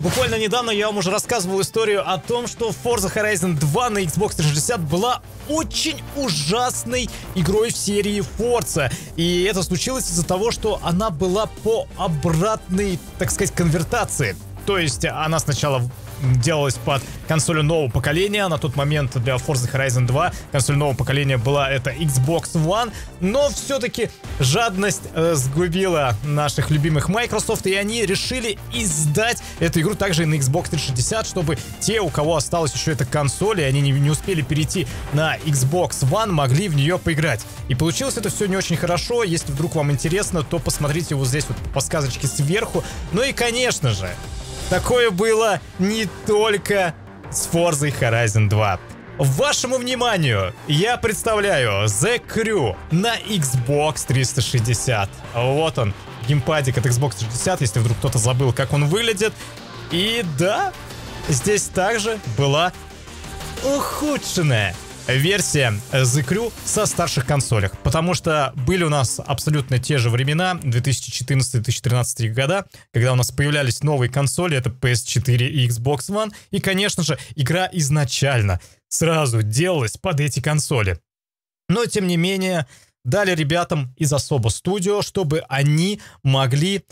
Буквально недавно я вам уже рассказывал историю о том, что Forza Horizon 2 на Xbox 360 была очень ужасной игрой в серии Forza. И это случилось из-за того, что она была по обратной, так сказать, конвертации. То есть она сначала делалась под консолью нового поколения. На тот момент для Forza Horizon 2 консоль нового поколения была это Xbox One. Но все-таки жадность э, сгубила наших любимых Microsoft, и они решили издать эту игру также и на Xbox 360, чтобы те, у кого осталась еще эта консоль, и они не, не успели перейти на Xbox One, могли в нее поиграть. И получилось это все не очень хорошо. Если вдруг вам интересно, то посмотрите вот здесь вот по сказочке сверху. Ну и, конечно же, Такое было не только с Forza Horizon 2. Вашему вниманию я представляю The Crew на Xbox 360. Вот он, геймпадик от Xbox 360, если вдруг кто-то забыл, как он выглядит. И да, здесь также была ухудшенная версия The Crew со старших консолях. Потому что были у нас абсолютно те же времена, 2014-2013 года, когда у нас появлялись новые консоли, это PS4 и Xbox One. И, конечно же, игра изначально сразу делалась под эти консоли. Но, тем не менее, дали ребятам из Особо Studio, чтобы они могли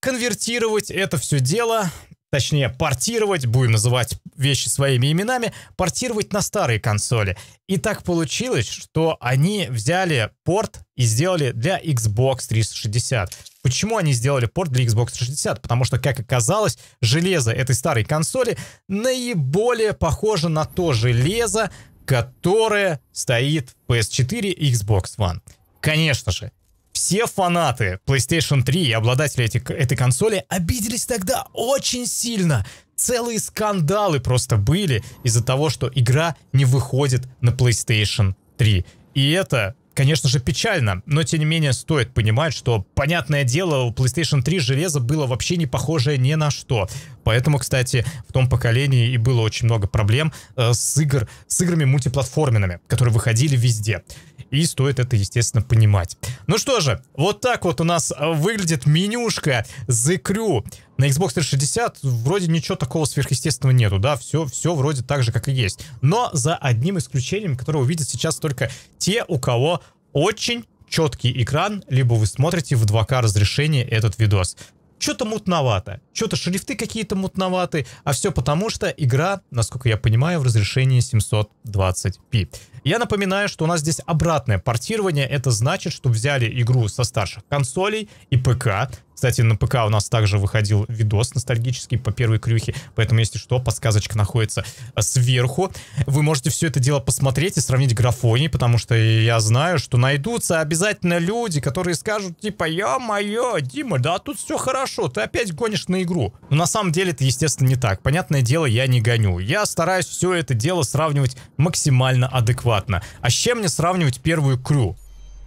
конвертировать это все дело точнее портировать, будем называть вещи своими именами, портировать на старые консоли. И так получилось, что они взяли порт и сделали для Xbox 360. Почему они сделали порт для Xbox 360? Потому что, как оказалось, железо этой старой консоли наиболее похоже на то железо, которое стоит в PS4 и Xbox One. Конечно же, все фанаты PlayStation 3 и обладатели эти, этой консоли обиделись тогда очень сильно. Целые скандалы просто были из-за того, что игра не выходит на PlayStation 3. И это конечно же, печально, но тем не менее стоит понимать, что, понятное дело, у PlayStation 3 железо было вообще не похожее ни на что. Поэтому, кстати, в том поколении и было очень много проблем э, с, игр, с играми мультиплатформенными, которые выходили везде. И стоит это, естественно, понимать. Ну что же, вот так вот у нас э, выглядит менюшка The Crew. На Xbox 360 вроде ничего такого сверхъестественного нету, да, все, все вроде так же, как и есть. Но за одним исключением, которое увидят сейчас только те, у кого очень четкий экран, либо вы смотрите в 2К разрешении этот видос что-то мутновато, что-то шрифты какие-то мутноваты, а все потому, что игра, насколько я понимаю, в разрешении 720p. Я напоминаю, что у нас здесь обратное портирование, это значит, что взяли игру со старших консолей и ПК, кстати, на ПК у нас также выходил видос ностальгический по первой крюхе, поэтому, если что, подсказочка находится э, сверху. Вы можете все это дело посмотреть и сравнить графоний, потому что я знаю, что найдутся обязательно люди, которые скажут, типа, ё-моё, Дима, да тут все хорошо, ты опять гонишь на игру. Но на самом деле это, естественно, не так. Понятное дело, я не гоню. Я стараюсь все это дело сравнивать максимально адекватно. А с чем мне сравнивать первую крю?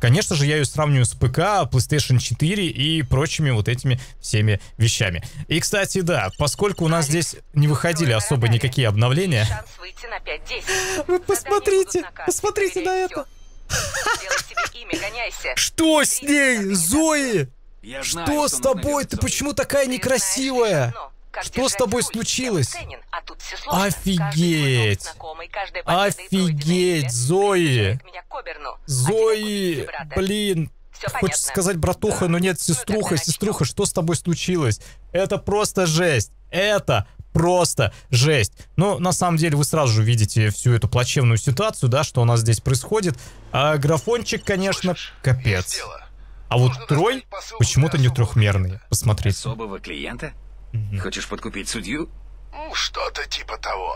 Конечно же, я ее сравниваю с ПК, PlayStation 4 и прочими вот этими всеми вещами. И, кстати, да, поскольку у нас здесь не выходили особо никакие обновления... Вы посмотрите, посмотрите на это. Что с ней, Зои? Что с тобой? Ты почему такая некрасивая? Что с тобой случилось? А Офигеть! Офигеть, Зои! Зои! Блин! Хочется сказать братуха, но нет, сеструха, сеструха, что с тобой случилось? Это просто жесть! Это просто жесть. Но на самом деле вы сразу же видите всю эту плачевную ситуацию, да, что у нас здесь происходит. А графончик, конечно, капец. А вот трой почему-то не трехмерный. Посмотрите. Особого клиента? Угу. Хочешь подкупить судью? Ну, что-то типа того.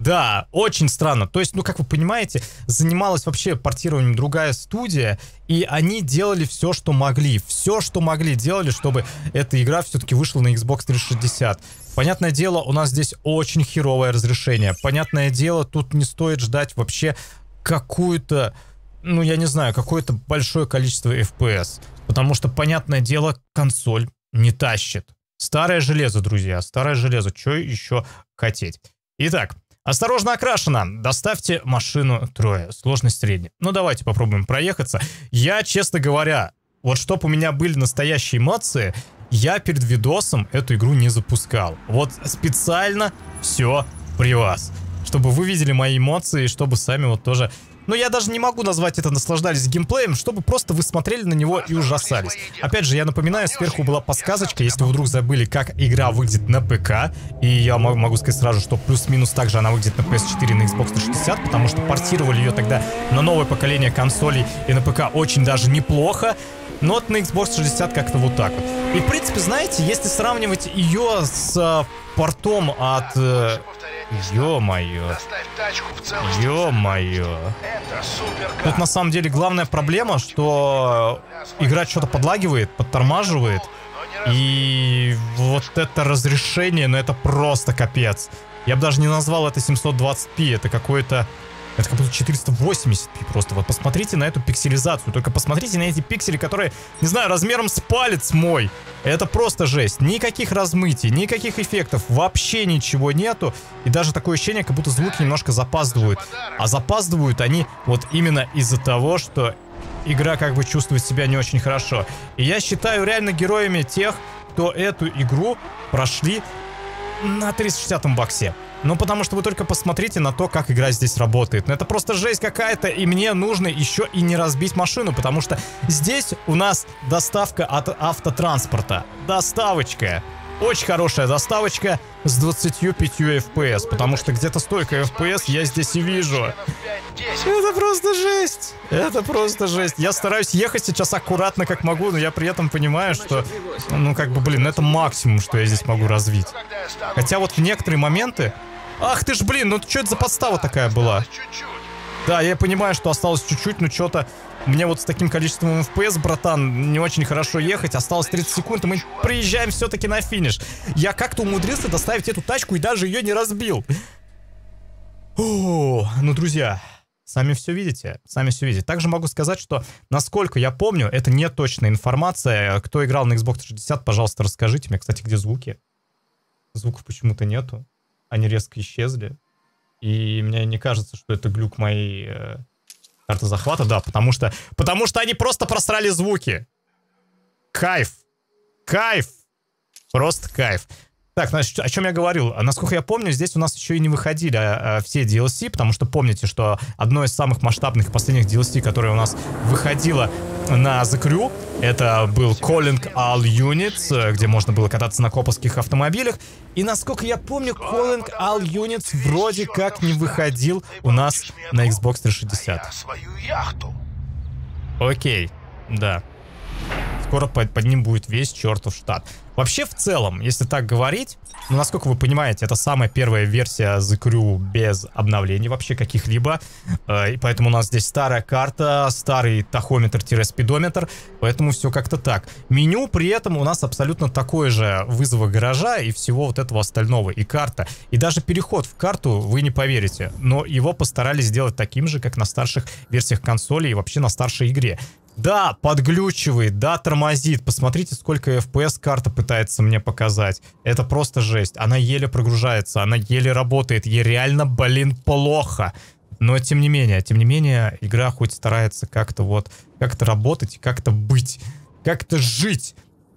Да, очень странно. То есть, ну, как вы понимаете, занималась вообще портированием другая студия, и они делали все, что могли. Все, что могли, делали, чтобы эта игра все-таки вышла на Xbox 360. Понятное дело, у нас здесь очень херовое разрешение. Понятное дело, тут не стоит ждать вообще какую-то, ну, я не знаю, какое-то большое количество FPS. Потому что, понятное дело, консоль не тащит. Старое железо, друзья, старое железо. Что еще хотеть? Итак, осторожно окрашено. Доставьте машину трое. Сложность средняя. Ну, давайте попробуем проехаться. Я, честно говоря, вот чтоб у меня были настоящие эмоции, я перед видосом эту игру не запускал. Вот специально все при вас. Чтобы вы видели мои эмоции, чтобы сами вот тоже но я даже не могу назвать это наслаждались геймплеем, чтобы просто вы смотрели на него и ужасались. Опять же, я напоминаю, сверху была подсказочка, если вы вдруг забыли, как игра выглядит на ПК, и я могу сказать сразу, что плюс-минус также она выглядит на PS4 и на Xbox 360, потому что портировали ее тогда на новое поколение консолей и на ПК очень даже неплохо. Но вот на Xbox 60 как-то вот так вот. И в принципе, знаете, если сравнивать ее с э, портом от... Ё-моё. Ё-моё. Тут на самом деле главная проблема, что игра что-то подлагивает, подтормаживает. И вот это разрешение, ну это просто капец. Я бы даже не назвал это 720p, это какое-то это как будто 480p просто. Вот посмотрите на эту пикселизацию. Только посмотрите на эти пиксели, которые, не знаю, размером с палец мой. Это просто жесть. Никаких размытий, никаких эффектов. Вообще ничего нету. И даже такое ощущение, как будто звуки немножко запаздывают. А запаздывают они вот именно из-за того, что игра как бы чувствует себя не очень хорошо. И я считаю реально героями тех, кто эту игру прошли на 360 боксе. Ну, потому что вы только посмотрите на то, как игра здесь работает. Ну, это просто жесть какая-то, и мне нужно еще и не разбить машину, потому что здесь у нас доставка от автотранспорта. Доставочка. Очень хорошая доставочка с 25 FPS, потому что где-то столько FPS я здесь и вижу. Это просто жесть. Это просто жесть. Я стараюсь ехать сейчас аккуратно, как могу, но я при этом понимаю, что, ну, как бы, блин, это максимум, что я здесь могу развить. Хотя вот в некоторые моменты Ах ты ж, блин, ну что это за подстава такая была? Да, я понимаю, что осталось чуть-чуть, но что-то... Мне вот с таким количеством FPS, братан, не очень хорошо ехать. Осталось 30 секунд, и мы приезжаем все-таки на финиш. Я как-то умудрился доставить эту тачку и даже ее не разбил. О, ну, друзья, Сами все видите, сами все видите. Также могу сказать, что, насколько я помню, это не точная информация. Кто играл на Xbox 360, пожалуйста, расскажите мне. Кстати, где звуки? Звуков почему-то нету они резко исчезли. И мне не кажется, что это глюк моей э, карты захвата, да, потому что, потому что они просто просрали звуки. Кайф. Кайф. Просто кайф. Так, значит, о чем я говорил? Насколько я помню, здесь у нас еще и не выходили а, а, все DLC, потому что помните, что одно из самых масштабных последних DLC, которое у нас выходило на The Crew, это был Calling All Units, где можно было кататься на коповских автомобилях. И насколько я помню, Calling All Units вроде как не выходил у нас на Xbox 360. Окей, да. Скоро под, ним будет весь чертов штат. Вообще, в целом, если так говорить, ну, насколько вы понимаете, это самая первая версия The Crew без обновлений вообще каких-либо. Э, и поэтому у нас здесь старая карта, старый тахометр-спидометр, поэтому все как-то так. Меню при этом у нас абсолютно такое же вызова гаража и всего вот этого остального. И карта. И даже переход в карту вы не поверите, но его постарались сделать таким же, как на старших версиях консоли и вообще на старшей игре. Да, подглючивает, да, тормозит. Посмотрите, сколько FPS карта пытается мне показать. Это просто жесть. Она еле прогружается, она еле работает. Ей реально, блин, плохо. Но тем не менее, тем не менее, игра хоть старается как-то вот, как-то работать, как-то быть, как-то жить.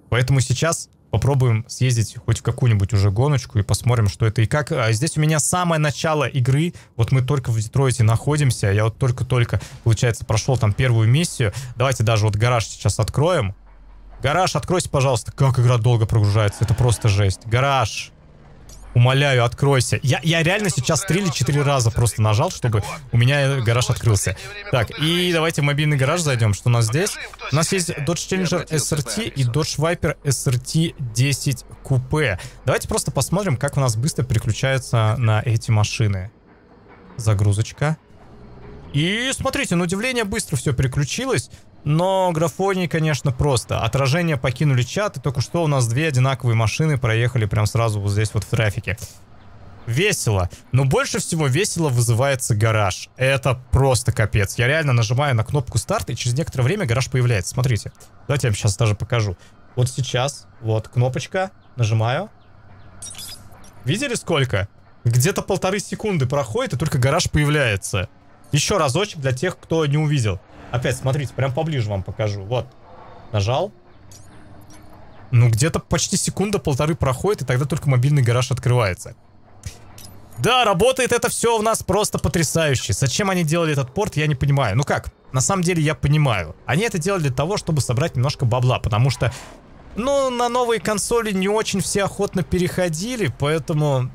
Поэтому сейчас попробуем съездить хоть в какую-нибудь уже гоночку и посмотрим, что это и как. А здесь у меня самое начало игры. Вот мы только в Детройте находимся. Я вот только-только, получается, прошел там первую миссию. Давайте даже вот гараж сейчас откроем. Гараж, откройся, пожалуйста. Как игра долго прогружается. Это просто жесть. Гараж. Умоляю, откройся. Я, я реально сейчас 3 или 4 раза просто нажал, чтобы у меня гараж открылся. Так, и давайте в мобильный гараж зайдем. Что у нас здесь? У нас есть Dodge Challenger SRT и Dodge Viper SRT 10 Coupe. Давайте просто посмотрим, как у нас быстро переключается на эти машины. Загрузочка. И смотрите, на удивление быстро все переключилось. Но графоний, конечно, просто. Отражения покинули чат, и только что у нас две одинаковые машины проехали прям сразу вот здесь вот в трафике. Весело. Но больше всего весело вызывается гараж. Это просто капец. Я реально нажимаю на кнопку старт, и через некоторое время гараж появляется. Смотрите. Давайте я вам сейчас даже покажу. Вот сейчас, вот кнопочка, нажимаю. Видели сколько? Где-то полторы секунды проходит, и только гараж появляется. Еще разочек для тех, кто не увидел. Опять, смотрите, прям поближе вам покажу. Вот. Нажал. ну, где-то почти секунда-полторы проходит, и тогда только мобильный гараж открывается. Да, работает это все у нас просто потрясающе. Зачем они делали этот порт, я не понимаю. Ну как, на самом деле я понимаю. Они это делали для того, чтобы собрать немножко бабла, потому что, ну, на новые консоли не очень все охотно переходили, поэтому...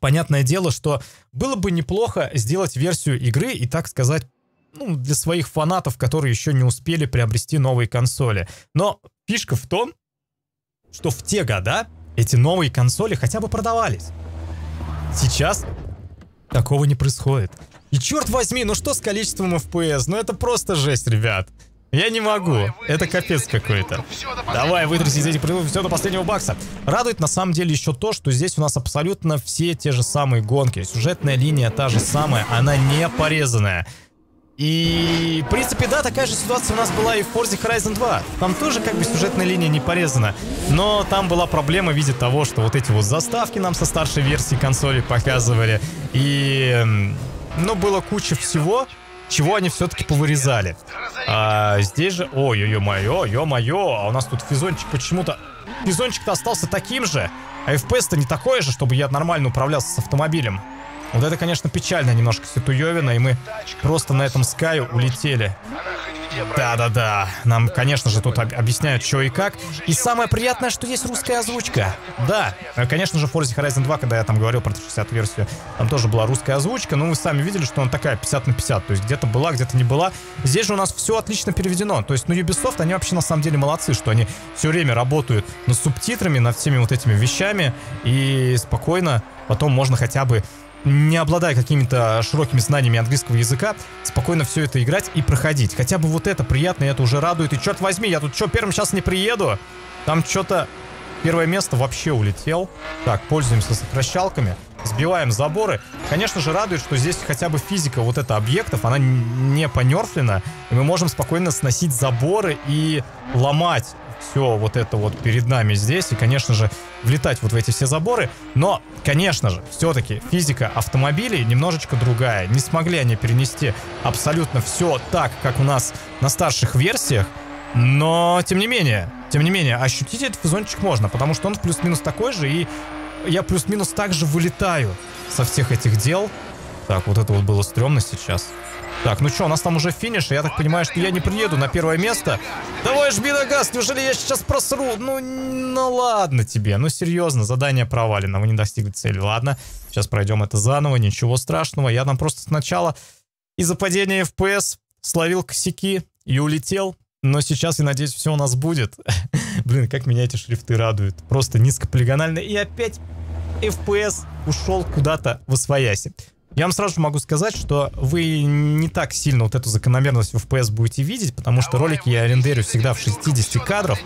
Понятное дело, что было бы неплохо сделать версию игры и, так сказать, ну, для своих фанатов, которые еще не успели приобрести новые консоли. Но фишка в том, что в те года эти новые консоли хотя бы продавались. Сейчас такого не происходит. И черт возьми, ну что с количеством FPS? Ну это просто жесть, ребят. Я не могу. Это капец какой-то. Давай, вытряси из этих прилов все до последнего бакса. Радует на самом деле еще то, что здесь у нас абсолютно все те же самые гонки. Сюжетная линия та же самая, она не порезанная. И, в принципе, да, такая же ситуация у нас была и в Forza Horizon 2. Там тоже как бы сюжетная линия не порезана. Но там была проблема в виде того, что вот эти вот заставки нам со старшей версии консоли показывали. И, ну, было куча всего, чего они все-таки повырезали. А здесь же... Ой, ё-моё, ё-моё, а у нас тут физончик почему-то... Физончик-то остался таким же, а FPS-то не такой же, чтобы я нормально управлялся с автомобилем. Вот это, конечно, печально немножко ситуевина, и мы просто на этом скаю улетели. Да-да-да, нам, конечно же, тут объясняют, что и как. И самое приятное, что есть русская озвучка. Да, конечно же, в Forza Horizon 2, когда я там говорил про 360-версию, там тоже была русская озвучка, но вы сами видели, что она такая 50 на 50, то есть где-то была, где-то не была. Здесь же у нас все отлично переведено, то есть, ну, Ubisoft, они вообще на самом деле молодцы, что они все время работают над субтитрами, над всеми вот этими вещами, и спокойно потом можно хотя бы не обладая какими-то широкими знаниями английского языка, спокойно все это играть и проходить. Хотя бы вот это приятно, это уже радует. И черт возьми, я тут что, первым сейчас не приеду? Там что-то... Первое место вообще улетел. Так, пользуемся сокращалками. Сбиваем заборы. Конечно же, радует, что здесь хотя бы физика вот это объектов, она не понерфлена. И мы можем спокойно сносить заборы и ломать все вот это вот перед нами здесь, и, конечно же, влетать вот в эти все заборы. Но, конечно же, все-таки физика автомобилей немножечко другая. Не смогли они перенести абсолютно все так, как у нас на старших версиях. Но, тем не менее, тем не менее, ощутить этот физончик можно, потому что он плюс-минус такой же, и я плюс-минус также вылетаю со всех этих дел. Так, вот это вот было стрёмно сейчас. Так, ну что, у нас там уже финиш, я так понимаю, что я не приеду на первое место. Давай, жми на газ, неужели я сейчас просру? Ну, ну ладно тебе, ну серьезно, задание провалено, вы не достигли цели. Ладно, сейчас пройдем это заново, ничего страшного. Я там просто сначала из-за падения FPS словил косяки и улетел. Но сейчас, я надеюсь, все у нас будет. Блин, как меня эти шрифты радуют. Просто низкополигонально. И опять FPS ушел куда-то в освояси. Я вам сразу могу сказать, что вы не так сильно вот эту закономерность в FPS будете видеть, потому что ролики я рендерю всегда в 60 кадров.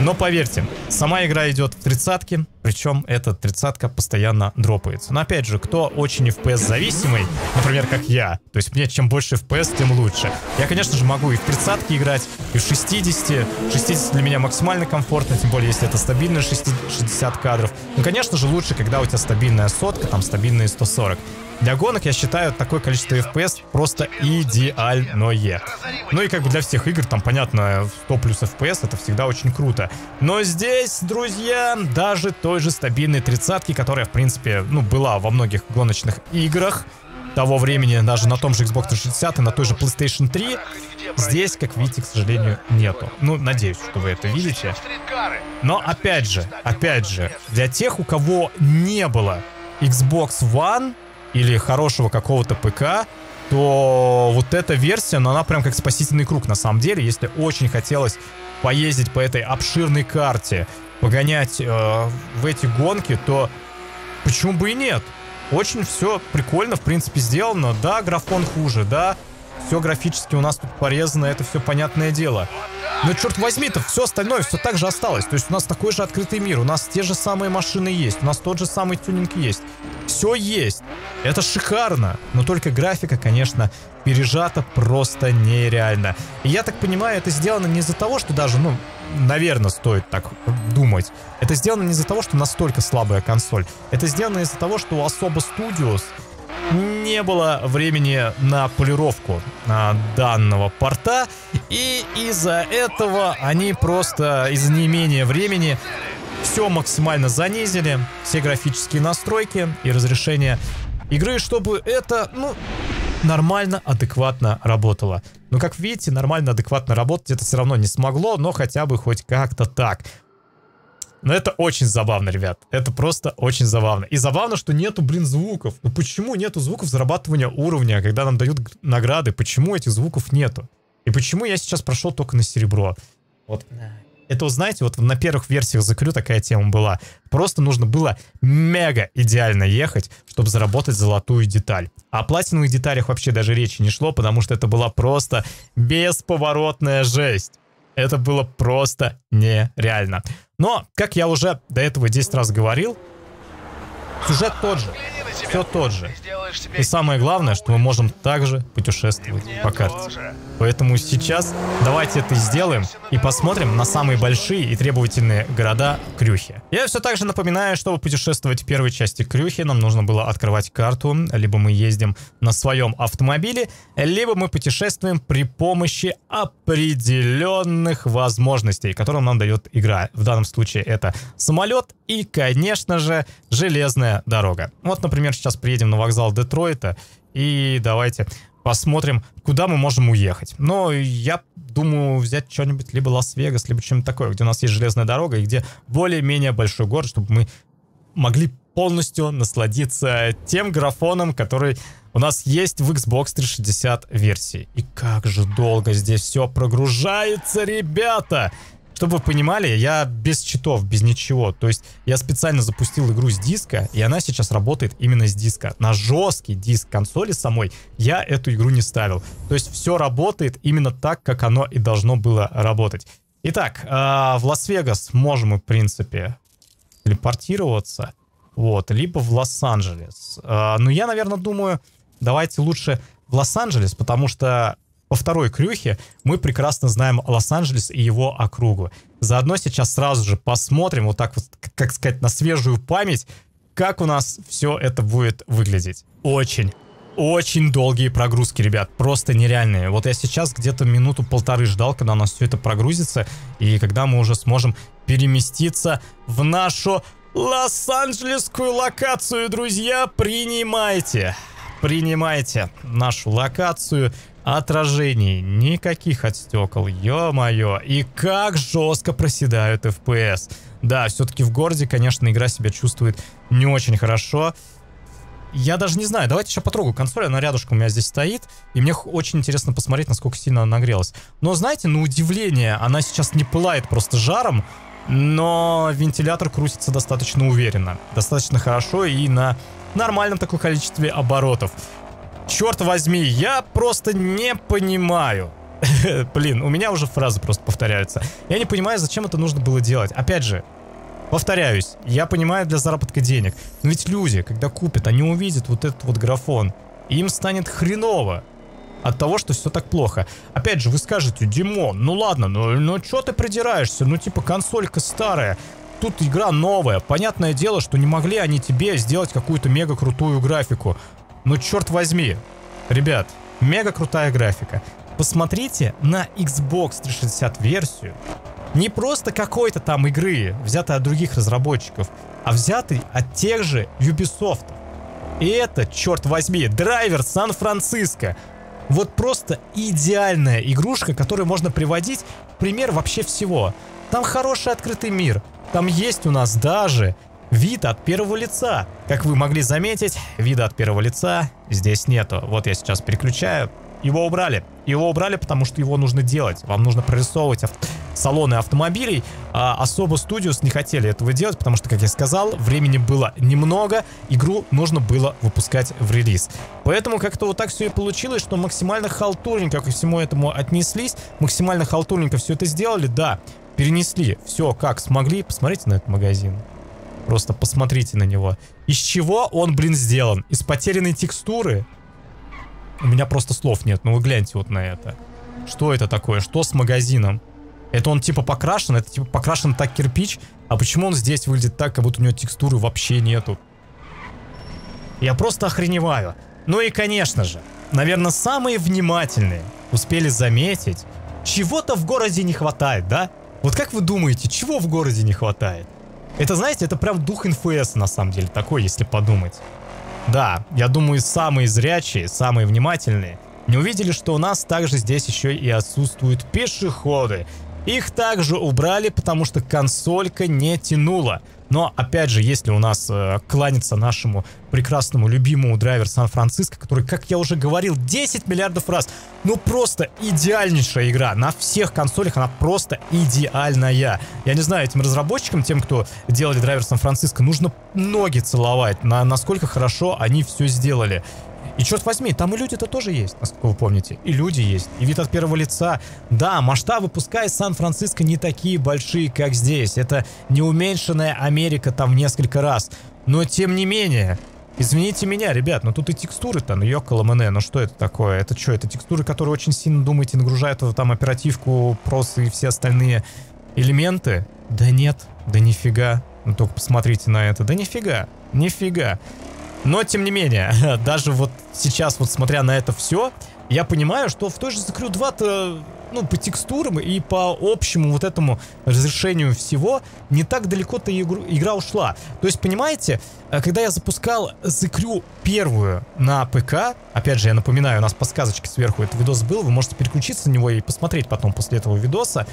Но поверьте, сама игра идет в тридцатке, причем эта тридцатка постоянно дропается. Но опять же, кто очень FPS зависимый, например, как я, то есть мне чем больше FPS, тем лучше. Я, конечно же, могу и в тридцатке играть, и в 60. 60 для меня максимально комфортно, тем более, если это стабильные 60 кадров. Ну, конечно же, лучше, когда у тебя стабильная сотка, там стабильные 140. Для гонок, я считаю, такое количество FPS просто идеальное. Ну и как бы для всех игр, там, понятно, 100 плюс FPS, это всегда очень круто. Но здесь, друзья, даже той же стабильной тридцатки, которая, в принципе, ну, была во многих гоночных играх, того времени, даже на том же Xbox 360 и на той же PlayStation 3, здесь, как видите, к сожалению, нету. Ну, надеюсь, что вы это видите. Но опять же, опять же, для тех, у кого не было Xbox One, или хорошего какого-то ПК, то вот эта версия, ну она прям как спасительный круг на самом деле. Если очень хотелось поездить по этой обширной карте, погонять э, в эти гонки, то почему бы и нет? Очень все прикольно, в принципе, сделано. Да, графон хуже, да, все графически у нас тут порезано, это все понятное дело. Но черт возьми-то, все остальное все так же осталось. То есть у нас такой же открытый мир, у нас те же самые машины есть, у нас тот же самый тюнинг есть. Все есть. Это шикарно. Но только графика, конечно, пережата просто нереально. И я так понимаю, это сделано не из-за того, что даже, ну, наверное, стоит так думать. Это сделано не из-за того, что настолько слабая консоль. Это сделано из-за того, что у Особо Studios не было времени на полировку а, данного порта, и из-за этого они просто из-за неимения времени все максимально занизили, все графические настройки и разрешение игры, чтобы это, ну, нормально, адекватно работало. Но, как видите, нормально, адекватно работать это все равно не смогло, но хотя бы хоть как-то так. Но это очень забавно, ребят. Это просто очень забавно. И забавно, что нету, блин, звуков. Ну почему нету звуков зарабатывания уровня, когда нам дают награды? Почему этих звуков нету? И почему я сейчас прошел только на серебро? Вот. Это, знаете, вот на первых версиях закрю такая тема была. Просто нужно было мега идеально ехать, чтобы заработать золотую деталь. О платиновых деталях вообще даже речи не шло, потому что это была просто бесповоротная жесть. Это было просто нереально. Но, как я уже до этого 10 раз говорил, сюжет тот же, все тот же. И самое главное, что мы можем также путешествовать по карте. Поэтому сейчас давайте это сделаем и посмотрим на самые большие и требовательные города Крюхи. Я все так же напоминаю, чтобы путешествовать в первой части Крюхи, нам нужно было открывать карту, либо мы ездим на своем автомобиле, либо мы путешествуем при помощи определенных возможностей, которые нам дает игра. В данном случае это самолет и, конечно же, железная дорога. Вот, например, сейчас приедем на вокзал Детройта и давайте посмотрим, куда мы можем уехать. Но я думаю взять что-нибудь либо Лас-Вегас, либо что-нибудь такое, где у нас есть железная дорога и где более-менее большой город, чтобы мы могли полностью насладиться тем графоном, который у нас есть в Xbox 360 версии. И как же долго здесь все прогружается, ребята! Чтобы вы понимали, я без читов, без ничего. То есть я специально запустил игру с диска, и она сейчас работает именно с диска. На жесткий диск консоли самой я эту игру не ставил. То есть все работает именно так, как оно и должно было работать. Итак, э, в Лас-Вегас можем мы, в принципе, телепортироваться. Вот, либо в Лос-Анджелес. Э, но я, наверное, думаю, давайте лучше в Лос-Анджелес, потому что во второй крюхе мы прекрасно знаем Лос-Анджелес и его округу. Заодно сейчас сразу же посмотрим, вот так вот, как сказать, на свежую память, как у нас все это будет выглядеть. Очень, очень долгие прогрузки, ребят, просто нереальные. Вот я сейчас где-то минуту-полторы ждал, когда у нас все это прогрузится, и когда мы уже сможем переместиться в нашу Лос-Анджелесскую локацию, друзья, принимайте. Принимайте нашу локацию отражений, никаких от стекол, ё-моё, и как жестко проседают FPS. Да, все-таки в городе, конечно, игра себя чувствует не очень хорошо. Я даже не знаю, давайте еще потрогаю консоль, она рядышком у меня здесь стоит, и мне очень интересно посмотреть, насколько сильно она нагрелась. Но знаете, на удивление, она сейчас не пылает просто жаром, но вентилятор крутится достаточно уверенно, достаточно хорошо и на нормальном таком количестве оборотов. Черт возьми, я просто не понимаю. Блин, у меня уже фразы просто повторяются. Я не понимаю, зачем это нужно было делать. Опять же, повторяюсь, я понимаю для заработка денег. Но ведь люди, когда купят, они увидят вот этот вот графон. И им станет хреново от того, что все так плохо. Опять же, вы скажете, Димон, ну ладно, ну, ну что ты придираешься? Ну типа консолька старая, тут игра новая. Понятное дело, что не могли они тебе сделать какую-то мега крутую графику. Ну, черт возьми. Ребят, мега крутая графика. Посмотрите на Xbox 360 версию. Не просто какой-то там игры, взятой от других разработчиков, а взятой от тех же Ubisoft. И это, черт возьми, драйвер Сан-Франциско. Вот просто идеальная игрушка, которую можно приводить пример вообще всего. Там хороший открытый мир. Там есть у нас даже Вид от первого лица. Как вы могли заметить, вида от первого лица здесь нету. Вот я сейчас переключаю. Его убрали. Его убрали, потому что его нужно делать. Вам нужно прорисовывать ав салоны автомобилей. А особо Studios не хотели этого делать, потому что, как я сказал, времени было немного. Игру нужно было выпускать в релиз. Поэтому как-то вот так все и получилось, что максимально халтурненько ко всему этому отнеслись. Максимально халтурненько все это сделали, да. Перенесли все как смогли. Посмотрите на этот магазин. Просто посмотрите на него. Из чего он, блин, сделан? Из потерянной текстуры? У меня просто слов нет. Ну вы гляньте вот на это. Что это такое? Что с магазином? Это он типа покрашен? Это типа покрашен так кирпич? А почему он здесь выглядит так, как будто у него текстуры вообще нету? Я просто охреневаю. Ну и, конечно же, наверное, самые внимательные успели заметить, чего-то в городе не хватает, да? Вот как вы думаете, чего в городе не хватает? Это, знаете, это прям дух НФС на самом деле такой, если подумать. Да, я думаю, самые зрячие, самые внимательные не увидели, что у нас также здесь еще и отсутствуют пешеходы. Их также убрали, потому что консолька не тянула. Но, опять же, если у нас э, кланяться нашему прекрасному, любимому драйвер Сан-Франциско, который, как я уже говорил, 10 миллиардов раз, ну просто идеальнейшая игра. На всех консолях она просто идеальная. Я не знаю, этим разработчикам, тем, кто делали драйвер Сан-Франциско, нужно ноги целовать, на, насколько хорошо они все сделали. И черт возьми, там и люди-то тоже есть, насколько вы помните. И люди есть, и вид от первого лица. Да, масштабы, пускай Сан-Франциско не такие большие, как здесь. Это не уменьшенная Америка там в несколько раз. Но тем не менее, Извините меня, ребят, но тут и текстуры-то, ну ёкало мне, ну что это такое? Это что, это текстуры, которые очень сильно, думаете, нагружают там оперативку, прос и все остальные элементы? Да нет, да нифига. Ну только посмотрите на это, да нифига, нифига. Но, тем не менее, даже вот сейчас, вот смотря на это все, я понимаю, что в той же The Crew 2-то, ну, по текстурам и по общему вот этому разрешению всего, не так далеко-то игра ушла. То есть, понимаете, э, когда я запускал The Crew первую на ПК, опять же, я напоминаю, у нас по сказочке сверху этот видос был, вы можете переключиться на него и посмотреть потом после этого видоса,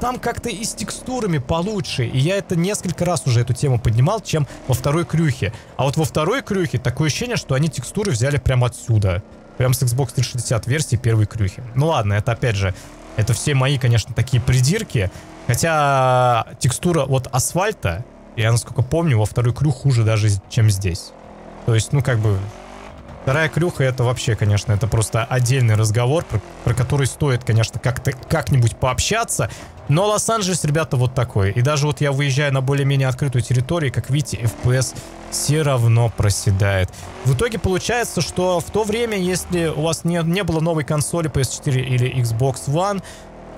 там как-то и с текстурами получше. И я это несколько раз уже эту тему поднимал, чем во второй крюхе. А вот во второй крюхе такое ощущение, что они текстуры взяли прямо отсюда. Прям с Xbox 360 версии первой крюхи. Ну ладно, это опять же, это все мои, конечно, такие придирки. Хотя текстура вот асфальта, я насколько помню, во второй крюх хуже даже, чем здесь. То есть, ну как бы, Вторая крюха это вообще, конечно, это просто отдельный разговор, про, про который стоит, конечно, как-то как-нибудь пообщаться. Но Лос-Анджелес, ребята, вот такой. И даже вот я выезжаю на более-менее открытую территорию, как видите, FPS все равно проседает. В итоге получается, что в то время, если у вас не, не было новой консоли PS4 или Xbox One,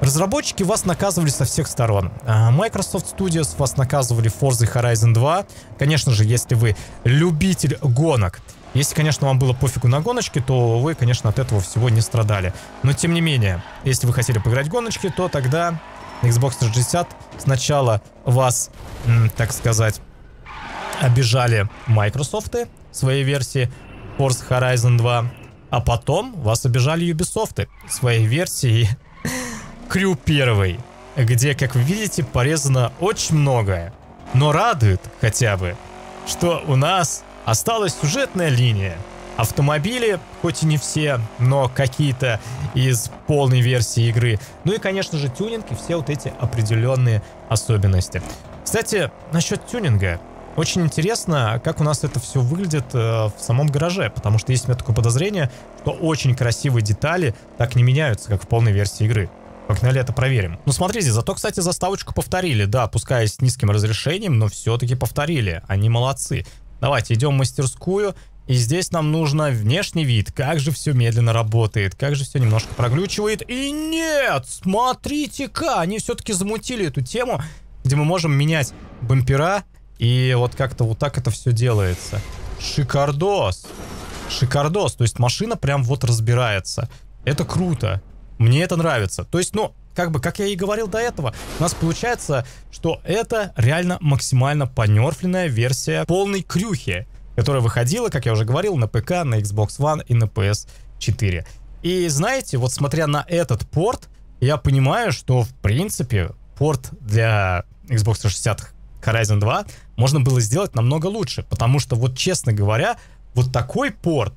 Разработчики вас наказывали со всех сторон. А, Microsoft Studios вас наказывали Forza Horizon 2. Конечно же, если вы любитель гонок. Если, конечно, вам было пофигу на гоночки, то вы, конечно, от этого всего не страдали. Но, тем не менее, если вы хотели поиграть в гоночки, то тогда Xbox 360 сначала вас, так сказать, обижали Microsoft своей версии Forza Horizon 2, а потом вас обижали Ubisoft своей версии Crew 1, где, как вы видите, порезано очень многое. Но радует хотя бы, что у нас осталась сюжетная линия, автомобили, хоть и не все, но какие-то из полной версии игры. Ну и, конечно же, тюнинг и все вот эти определенные особенности. Кстати, насчет тюнинга. Очень интересно, как у нас это все выглядит э, в самом гараже, потому что есть у меня такое подозрение, что очень красивые детали так не меняются, как в полной версии игры. Погнали это проверим. Ну смотрите, зато, кстати, заставочку повторили. Да, пускай с низким разрешением, но все-таки повторили. Они молодцы. Давайте идем в мастерскую и здесь нам нужно внешний вид, как же все медленно работает, как же все немножко проглючивает. И нет, смотрите-ка, они все-таки замутили эту тему, где мы можем менять бампера, и вот как-то вот так это все делается. Шикардос. Шикардос, то есть машина прям вот разбирается. Это круто. Мне это нравится. То есть, ну, как бы, как я и говорил до этого, у нас получается, что это реально максимально понерфленная версия полной крюхи которая выходила, как я уже говорил, на ПК, на Xbox One и на PS4. И знаете, вот смотря на этот порт, я понимаю, что в принципе порт для Xbox 360 Horizon 2 можно было сделать намного лучше, потому что вот честно говоря, вот такой порт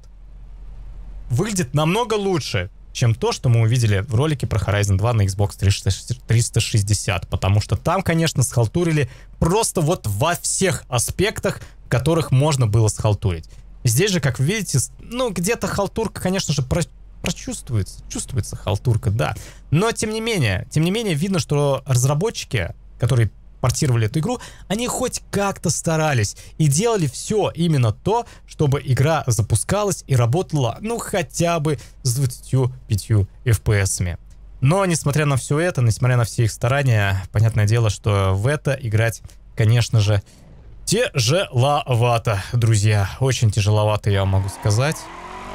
выглядит намного лучше, чем то, что мы увидели в ролике про Horizon 2 на Xbox 360, потому что там, конечно, схалтурили просто вот во всех аспектах, которых можно было схалтурить. Здесь же, как вы видите, ну, где-то халтурка, конечно же, про прочувствуется, чувствуется халтурка, да. Но, тем не менее, тем не менее, видно, что разработчики, которые портировали эту игру, они хоть как-то старались и делали все именно то, чтобы игра запускалась и работала, ну, хотя бы с 25 FPS. Но, несмотря на все это, несмотря на все их старания, понятное дело, что в это играть, конечно же, Тяжеловато, друзья. Очень тяжеловато, я могу сказать.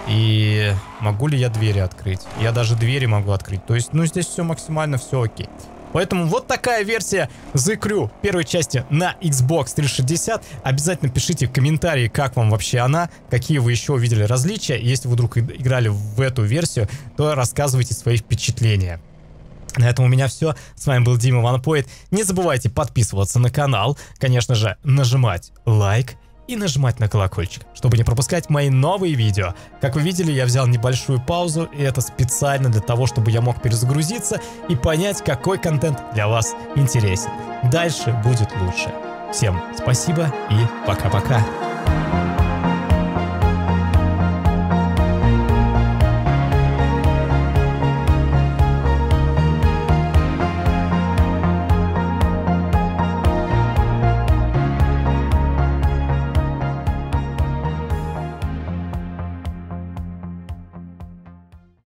И могу ли я двери открыть? Я даже двери могу открыть. То есть, ну, здесь все максимально все окей. Поэтому вот такая версия The Crew первой части на Xbox 360. Обязательно пишите в комментарии, как вам вообще она, какие вы еще увидели различия. Если вы вдруг играли в эту версию, то рассказывайте свои впечатления. На этом у меня все. С вами был Дима Ванпоинт. Не забывайте подписываться на канал, конечно же, нажимать лайк и нажимать на колокольчик, чтобы не пропускать мои новые видео. Как вы видели, я взял небольшую паузу, и это специально для того, чтобы я мог перезагрузиться и понять, какой контент для вас интересен. Дальше будет лучше. Всем спасибо и пока-пока.